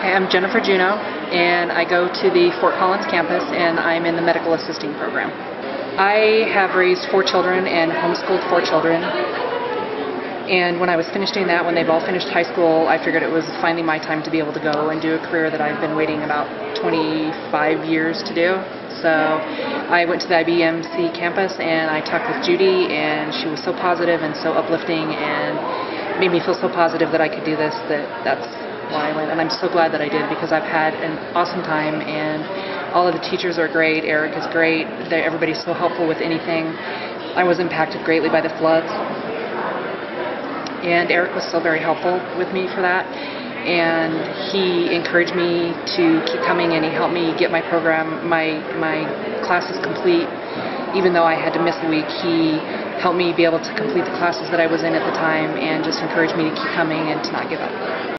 I'm Jennifer Juneau, and I go to the Fort Collins campus, and I'm in the medical assisting program. I have raised four children and homeschooled four children. And when I was finishing that, when they've all finished high school, I figured it was finally my time to be able to go and do a career that I've been waiting about 25 years to do. So I went to the IBMC campus and I talked with Judy, and she was so positive and so uplifting and made me feel so positive that I could do this that that's And I'm so glad that I did because I've had an awesome time and all of the teachers are great. Eric is great. They, everybody's so helpful with anything. I was impacted greatly by the floods. And Eric was still very helpful with me for that. And he encouraged me to keep coming and he helped me get my program, my, my classes complete. Even though I had to miss a week, he helped me be able to complete the classes that I was in at the time and just encouraged me to keep coming and to not give up.